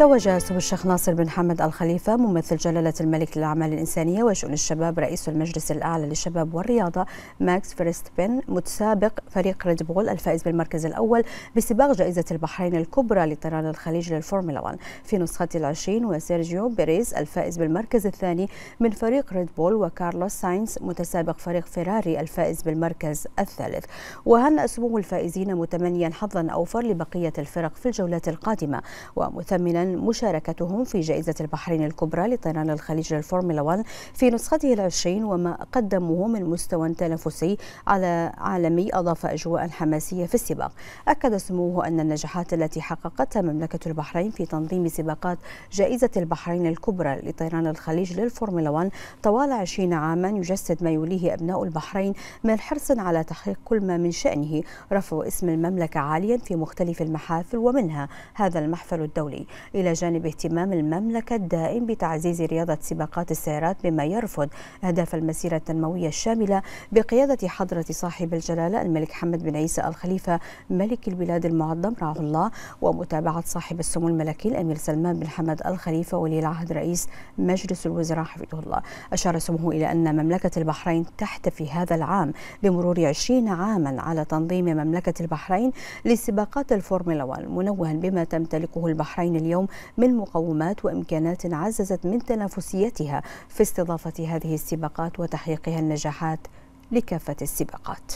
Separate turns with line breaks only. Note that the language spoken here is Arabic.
توج سمو الشيخ ناصر بن حمد الخليفة ممثل جلالة الملك للأعمال الإنسانية وشؤون الشباب رئيس المجلس الأعلى للشباب والرياضة ماكس فيرستبن متسابق فريق ريد بول الفائز بالمركز الأول بسباق جائزة البحرين الكبرى لطيران الخليج للفورمولا 1 في نسخة العشرين وسيرجيو بيريز الفائز بالمركز الثاني من فريق ريد بول وكارلوس ساينز متسابق فريق فيراري الفائز بالمركز الثالث. وهنأ سمو الفائزين متمنيا حظا أوفر لبقية الفرق في الجولات القادمة. ومثمنا مشاركتهم في جائزة البحرين الكبرى لطيران الخليج للفورمولا 1 في نسخته العشرين وما قدموه من مستوى تنافسي عالي عالمي أضاف أجواء حماسية في السباق. أكد سموه أن النجاحات التي حققتها مملكة البحرين في تنظيم سباقات جائزة البحرين الكبرى لطيران الخليج للفورمولا 1 طوال 20 عاما يجسد ما يوليه أبناء البحرين من حرص على تحقيق كل ما من شأنه رفع اسم المملكة عاليا في مختلف المحافل ومنها هذا المحفل الدولي. إلى جانب اهتمام المملكة الدائم بتعزيز رياضة سباقات السيارات بما يرفض أهداف المسيرة التنموية الشاملة بقيادة حضرة صاحب الجلالة الملك حمد بن عيسى الخليفة ملك البلاد المعظم رعاه الله ومتابعة صاحب السمو الملكي الأمير سلمان بن حمد الخليفة ولي العهد رئيس مجلس الوزراء حفظه الله. أشار سموه إلى أن مملكة البحرين تحتفي هذا العام بمرور 20 عاما على تنظيم مملكة البحرين لسباقات الفورمولا 1 منوها بما تمتلكه البحرين اليوم من مقومات وإمكانات عززت من تنافسيتها في استضافة هذه السباقات وتحقيقها النجاحات لكافة السباقات.